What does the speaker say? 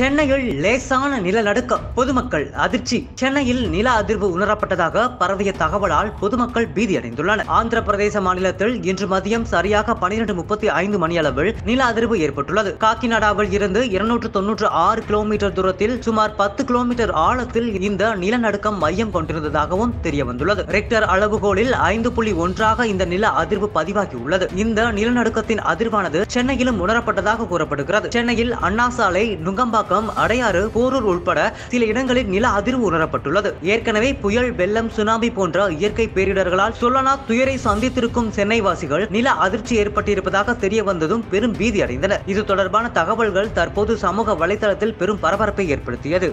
சென்னையில் லேசான நிலநடுக்கம் பொதுமக்கள் அதிர்ச்சி. சென்னையில் நில அதிர்வு உணரப்பட்டதாக பரவிய தகவலால் பொதுமக்கள் பீதியடைந்துள்ளனர் ஆந்திர பிரதேச மாநிலத்தில் இன்று மதியம் சரியாக பனிரெண்டு முப்பத்தி ஐந்து மணியளவில் நில அதிர்வு ஏற்பட்டுள்ளது. காக்கிநாடாவில் இருந்து இருநூற்று தொன்னூற்று ஆறு கிலோமீட்டர் தூரத்தில் சுமார் பத்து கிலோமீட்டர் ஆழத்தில் இந்த நிலநடுக்கம் மையம் கொண்டிருந்ததாகவும் தெரிய வந்துள்ளது ரெக்டர் அளவுகோலில் ஐந்து புள்ளி ஒன்றாக இந்த நில அதிர்வு பதிவாகியுள்ளது. இந்த நிலநடுக்கத்தின் அதிர்வானது சென்னையிலும் உணரப்பட்டதாக கூறப்படுகிறது. சென்னையில் அண்ணா சாலை நுங்கம்பாக்கம் அடையாறு போரூர் உட்பட சில இடங்களில் நில அதிர்வு உணரப்பட்டுள்ளது. ஏற்கனவே புயல் வெள்ளம் சுனாமி போன்ற இயற்கை பேரிடர்களால் சொல்லனா துயரை சந்தித்திருக்கும் சென்னைவாசிகள் நில அதிர்ச்சி ஏற்பட்டிருப்பதாக தெரிய வந்ததும் பெரும் பீதி அடைந்தனர் இது தொடர்பான தகவல்கள் தற்போது சமூக வலைதளத்தில் பெரும் பரபரப்பை ஏற்படுத்தியது.